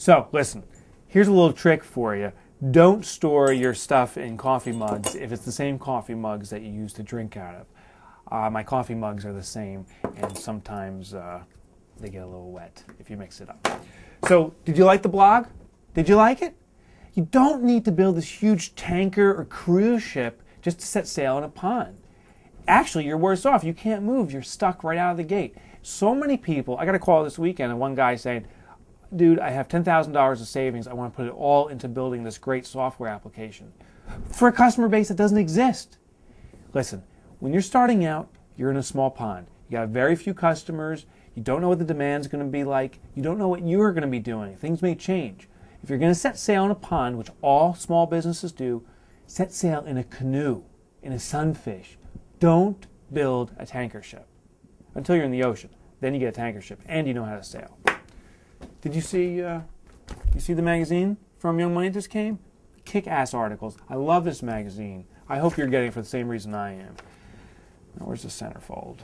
So, listen, here's a little trick for you. Don't store your stuff in coffee mugs if it's the same coffee mugs that you use to drink out of. Uh, my coffee mugs are the same, and sometimes uh, they get a little wet if you mix it up. So, did you like the blog? Did you like it? You don't need to build this huge tanker or cruise ship just to set sail in a pond. Actually, you're worse off. You can't move. You're stuck right out of the gate. So many people, I got a call this weekend, and one guy saying, Dude, I have $10,000 of savings. I want to put it all into building this great software application for a customer base that doesn't exist. Listen, when you're starting out, you're in a small pond. You got very few customers. You don't know what the demand's going to be like. You don't know what you're going to be doing. Things may change. If you're going to set sail in a pond, which all small businesses do, set sail in a canoe, in a sunfish. Don't build a tanker ship until you're in the ocean. Then you get a tanker ship and you know how to sail. Did you see uh, you see the magazine from Young Money just came? Kick-ass articles. I love this magazine. I hope you're getting it for the same reason I am. Now, where's the centerfold?